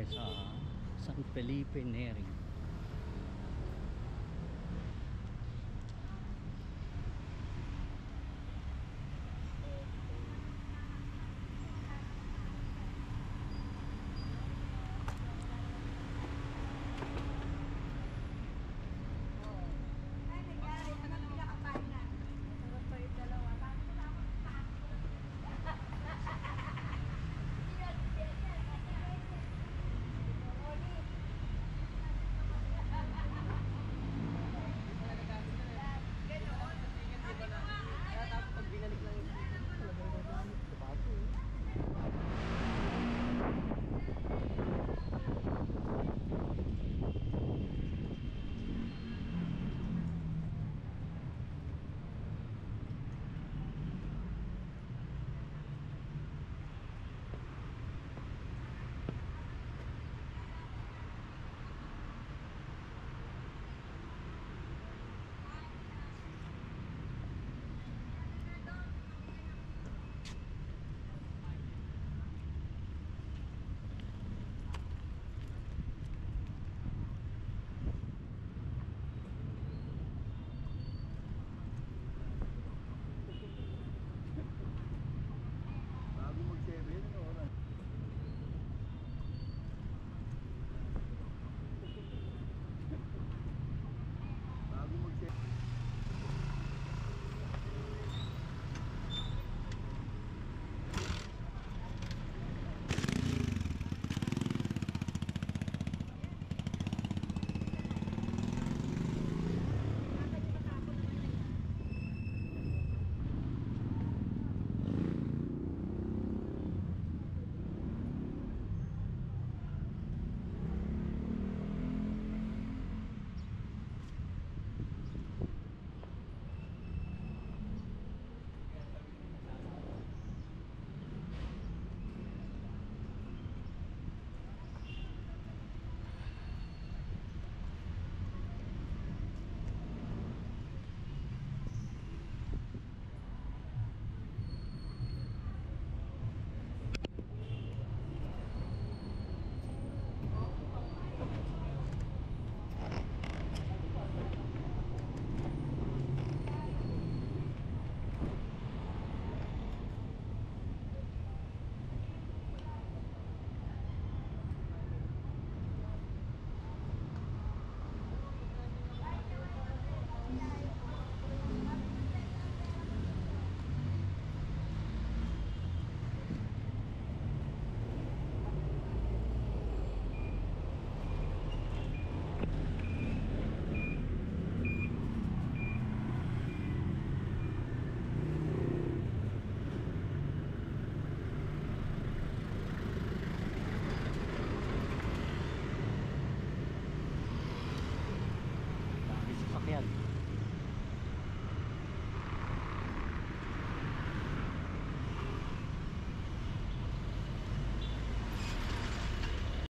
tayo sa San Felipe Neri.